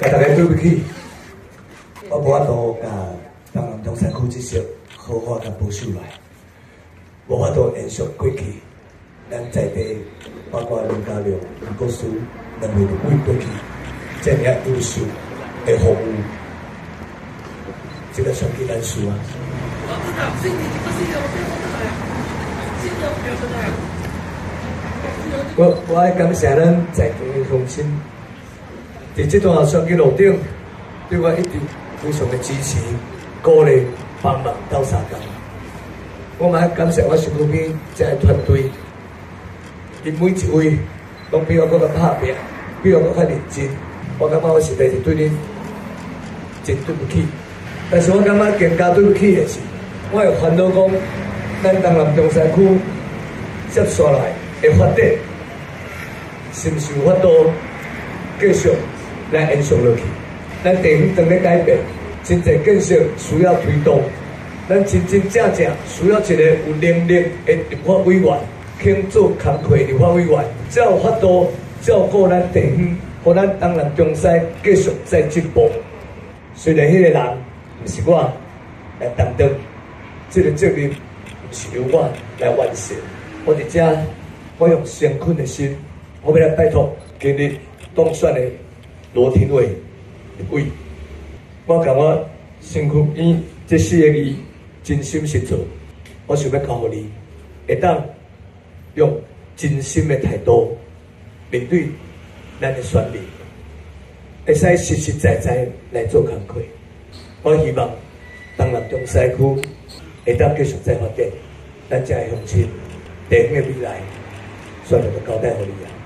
甲大家对不起，我无法度甲东南中山区这些好好甲保守来，无法度延续过去，咱在地包括林家良、林国书两位为过去这样优秀的服务，这个上去难输啊！我我爱感谢咱在地的乡亲。伫这段选举路顶，对我一直非常的支持、鼓励、帮忙、斗相共。我嘛感谢我身边这个团队，因每一位拢比我搁较拍拼，比我搁较认真。我感觉我实在是对恁真对不起。但是我感觉更加对不起的是，我会烦恼讲，咱东南中山区接下来的发展，是毋是有法度继续？来延续落去，咱地方正在改变，真正建设需要推动，咱真真正正需要一个有能力的立法委员，肯做工课立法委员，才有法度照顾咱地方，互咱东南中西继续再进步。虽然迄个人毋是我来担当，这个责任是由我来完成。我伫遮，我用诚恳的心，我要来拜托今日当选的。罗廷伟，伟，我感觉辛苦伊这四个字真心实做，我想要教你，会当用真心的态度面对咱的选民，会使实实在在来做工课。我希望东南中西区会当继续再发展，咱这个乡亲地方的未来，选择个交代互你啊！